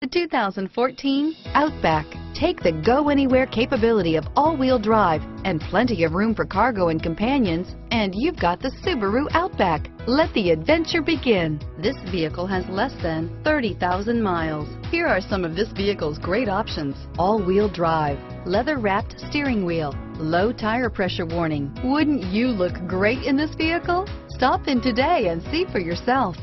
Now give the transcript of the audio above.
The 2014 Outback. Take the go-anywhere capability of all-wheel drive and plenty of room for cargo and companions, and you've got the Subaru Outback. Let the adventure begin. This vehicle has less than 30,000 miles. Here are some of this vehicle's great options. All-wheel drive, leather-wrapped steering wheel, low tire pressure warning. Wouldn't you look great in this vehicle? Stop in today and see for yourself.